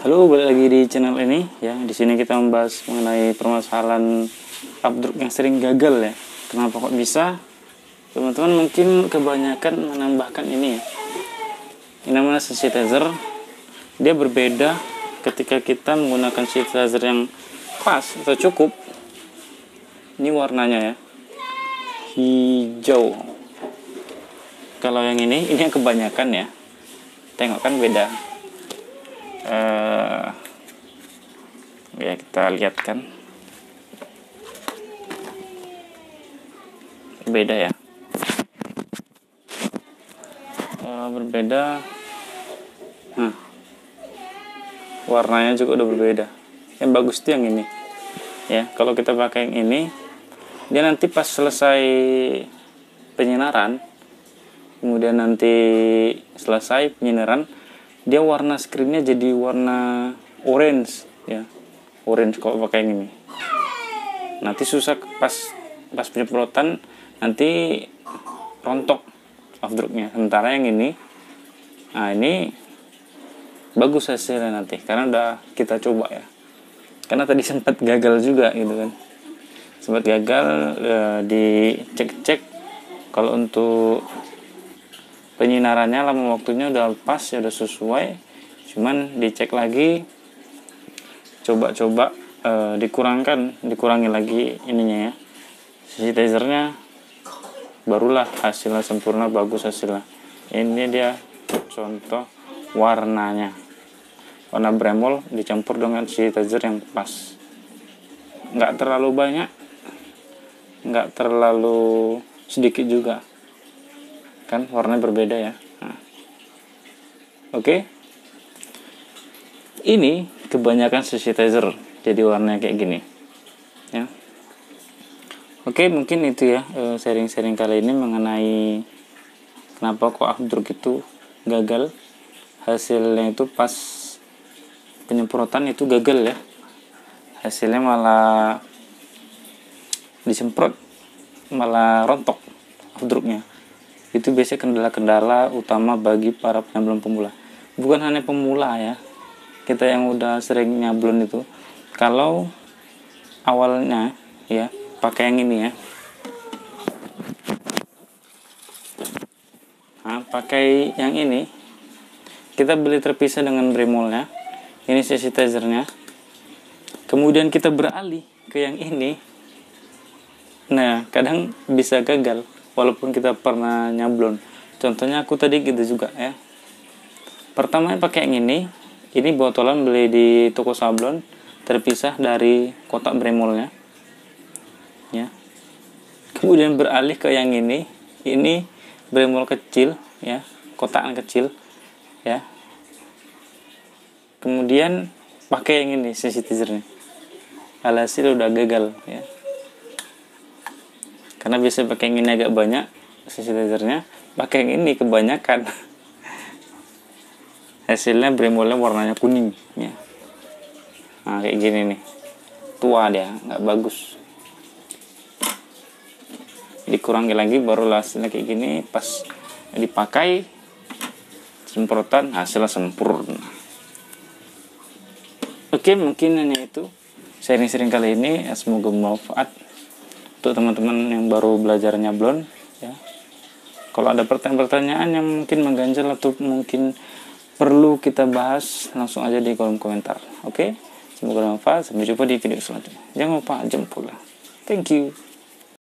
Halo, balik lagi di channel ini ya. Di sini kita membahas mengenai permasalahan updrop yang sering gagal ya. Kenapa kok bisa? Teman-teman mungkin kebanyakan menambahkan ini ya. Ini namanya sensitizer. Dia berbeda ketika kita menggunakan sensitizer yang pas atau cukup. Ini warnanya ya. Hijau. Kalau yang ini, ini yang kebanyakan ya. Tengok kan beda uh, ya kita lihat kan. Berbeda ya? Uh, berbeda. Nah warnanya juga udah berbeda. Yang bagus tuh yang ini. Ya kalau kita pakai yang ini dia nanti pas selesai penyinaran kemudian nanti selesai penyinaran dia warna screennya jadi warna orange ya. Orange kalau pakai ini. Nanti susah pas pas penyemprotan nanti rontok afdropnya sementara yang ini nah ini bagus hasilnya nanti karena udah kita coba ya. Karena tadi sempat gagal juga gitu kan. Sempat gagal e, dicek-cek. Kalau untuk penyinarannya lama waktunya udah pas ya udah sesuai. Cuman dicek lagi coba-coba e, dikurangkan dikurangi lagi ininya ya. Sisi tasernya barulah hasilnya sempurna bagus hasilnya. Ini dia contoh warnanya. Warna bremol dicampur dengan sisi taser yang pas. Nggak terlalu banyak nggak terlalu sedikit juga kan warnanya berbeda ya. Nah. oke. Okay. ini kebanyakan sensitizer jadi warnanya kayak gini. Ya. Oke okay, mungkin itu ya eh, sharing-sharing kali ini mengenai kenapa kok afdruk itu gagal. Hasilnya itu pas penyemprotan itu gagal ya. Hasilnya malah disemprot malah rontok afdruknya itu biasanya kendala-kendala utama bagi para penyablon pemula. Bukan hanya pemula ya. Kita yang udah sering nyablon itu. Kalau awalnya ya pakai yang ini ya. Nah, pakai yang ini. Kita beli terpisah dengan bremolnya ini sisi tasernya kemudian kita beralih ke yang ini. Nah kadang bisa gagal walaupun kita pernah nyablon. Contohnya aku tadi gitu juga ya. Pertama pakai yang ini. Ini botolan beli di toko sablon terpisah dari kotak bremolnya. Ya. Kemudian beralih ke yang ini. Ini bremol kecil ya. Kotakan kecil ya. Kemudian pakai yang ini sensitizernya alhasil udah gagal ya karena biasa pakai yang ini agak banyak sisi pakai yang ini kebanyakan. Hasilnya bremolnya warnanya kuning. Ya. Nah kayak gini nih. Tua dia nggak bagus. Dikurangi lagi baru hasilnya kayak gini. Pas dipakai semprotan hasilnya sempurna. Oke mungkin hanya itu sharing-sharing kali ini. Semoga bermanfaat untuk teman-teman yang baru belajar nyablon ya. Kalau ada pertanyaan-pertanyaan yang mungkin mengganjal atau mungkin perlu kita bahas langsung aja di kolom komentar oke? Okay? semoga bermanfaat sampai jumpa di video selanjutnya. Jangan lupa jempol thank you